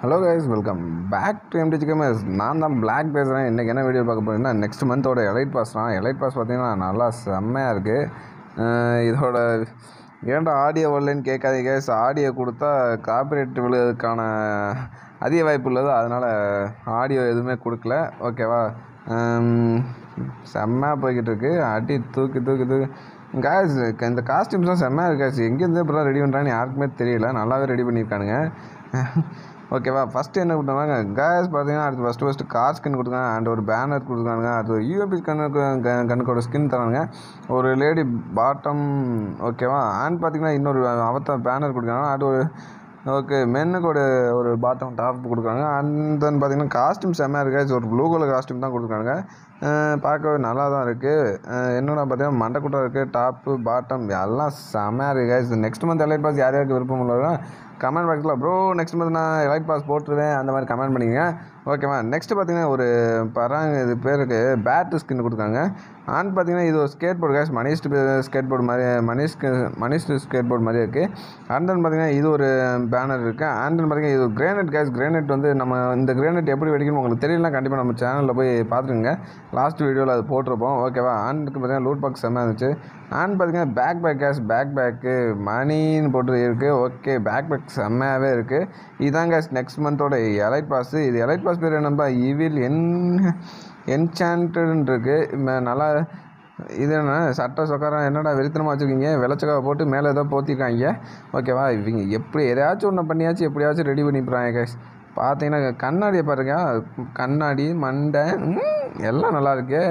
Hello guys welcome back to MTG gamers நான் தான் black பேசுகிறேன் இன்றைக்கி என்ன வீடியோ பார்க்க போகிறீங்கன்னா நெக்ஸ்ட் மந்தோட எலைட் பாஸ் தான். எலைட் பாஸ் பார்த்தீங்கன்னா நல்லா செம்மையாக இருக்குது இதோட ஏன்டா ஆடியோ வரலன்னு கேட்காதீங்க கேஸ் ஆடியோ கொடுத்தா காப்பிரைட் விழுவதற்கான அதிக வாய்ப்பு உள்ளது. அதனால் ஆடியோ எதுவுமே கொடுக்கல. ஓகேவா செம்மையாக போய்கிட்டு இருக்கு. அடி தூக்கி தூக்கி தூக்கி. கேஸ் இந்த காஸ்டியூம்ஸ்லாம் செம்மையாக இருக்காச்சு எங்கேருந்து இப்படிலாம் ரெடி பண்ணுறான்னு யாருக்குமே தெரியல. நல்லாவே ரெடி பண்ணியிருக்கானுங்க. ஓகேவா? ஃபஸ்ட்டு என்ன கொடுத்தாங்க கேஸ் பார்த்தீங்கன்னா அடுத்து ஃபஸ்ட்டு ஃபஸ்ட்டு கார் ஸ்கின் கொடுத்தாங்க அண்ட் ஒரு பேனர் கொடுத்தாங்க அடுத்து யூஎபி கண்ணுக்கு கண்ணுக்கோட ஸ்கின் தராங்க ஒரு லேடி பாட்டம் ஓகேவா? அண்ட் பார்த்தீங்கன்னா இன்னொரு அவத்த பேனர் கொடுக்குறாங்க அது ஒரு ஓகே மென்னுக்கு ஒரு ஒரு பாட்டம் டாப் கொடுக்குறாங்க. அண்ட் தென் பார்த்தீங்கன்னா காஸ்ட்யூம் செம்மையாக இருக்கா ஒரு ப்ளூ கலர் காஸ்ட்யூம் தான் கொடுக்குறாங்க பார்க்கவே நல்லா தான் இருக்குது என்னென்ன பார்த்தீங்கன்னா மண்டக்குட்டம் இருக்குது டாப்பு பாட்டம் எல்லாம் செம்மையாக இருக்குது நெக்ஸ்ட் மந்த் எலைட் பாஸ் யார் யாருக்கு விருப்பம் உள்ளதோ கமெண்ட் பாக்ஸில் ப்ரோ நெக்ஸ்ட் மந்த் நான் எலைட் பாஸ் போட்டுருவேன் அந்த மாதிரி கமெண்ட் பண்ணிக்கங்க. ஓகேவா நெக்ஸ்ட் பார்த்தீங்கன்னா ஒரு பராங்க இது பேருக்கு பேட்டு ஸ்கின் கொடுத்தாங்க அண்ட் பார்த்தீங்கன்னா இது ஒரு ஸ்கேட் போர்டு கேஸ் மணிஸ்ட் ஸ்கேட் போர்டு மாதிரி மணிஷ் மணிஸ்ட் ஸ்கேட் போர்டு மாதிரி இருக்குது அண்ட் தென் பார்த்தீங்கன்னா இது ஒரு பேனர் இருக்குது அண்ட் தென் பார்த்தீங்கன்னா இது கிரேனட் கேஸ் கிரேனட் வந்து நம்ம இந்த கிரேனட் எப்படி வெடிக்கணும் உங்களுக்கு தெரியலனா கண்டிப்பாக நம்ம சேனலில் போய் பார்த்துருங்க. லாஸ்ட் வீடியோவில் அது போட்டிருப்போம். ஓகேவா ஆண்டுக்கு பார்த்தீங்கன்னா லூட் பாக்ஸ் செம்ம இருந்துச்சு. ஆண்ட் பார்த்தீங்கன்னா back back guys back back மணின்னு போட்டு இருக்குது ஓகே பேக் பேக் செம்மையாகவே இருக்குது இதுதான் கேஷ் நெக்ஸ்ட் மந்தோட எலைட் பாஸ் இது எலைட் பாஸ் பேர் என்னப்பா? இவில் என் என்சான்டுன்னு இருக்குது நல்லா இது என்ன? சட்ட சொக்காரம் என்னடா வெறித்தனமாக வச்சுருக்கீங்க? விளச்சக்காவை போட்டு மேலே ஏதோ போத்திருக்காங்க. ஓகேவா இவங்க எப்படி எதையாச்சும் ஒன்று பண்ணியாச்சும் எப்படியாச்சும் ரெடி பண்ணிப்பாங்க கேஸ் பார்த்தீங்கன்னா கண்ணாடியை பாருங்க. கண்ணாடி மண்டை எல்லாம் நல்லா இருக்கு.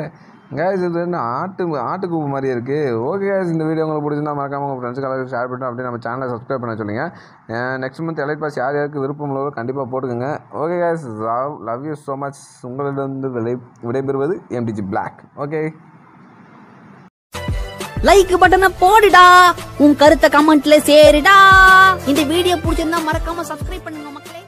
கேஸ் இது என்ன ஆட்டு ஆட்டுக்கூப்பு மாதிரி இருக்குது ஓகே கேஸ் இந்த வீடியோ உங்களுக்கு பிடிச்சிருந்தா மறக்காம உங்கள் ஃப்ரெண்ட்ஸ் கலர் ஷேர் பண்ணிட்டு அப்படியே நம்ம சேனலை சப்ஸ்கிரைப் பண்ண சொல்லுங்க. நெக்ஸ்ட் மந்த் எலைட் பாஸ் யார் யாருக்கு விருப்பம் உள்ளவோ கண்டிப்பாக போட்டுக்கோங்க. Okay guys love love you so much உங்களிடம் விடை விடைபெறுவது எம்டிஜி பிளாக் ஓகே லைக் பட்டனை போடுடா. உன் கருத்தை கமெண்ட்ல சேருடா. இந்த வீடியோ பிடிச்சிருந்தா மறக்காம சப்ஸ்கிரைப் பண்ணுங்க மக்களே.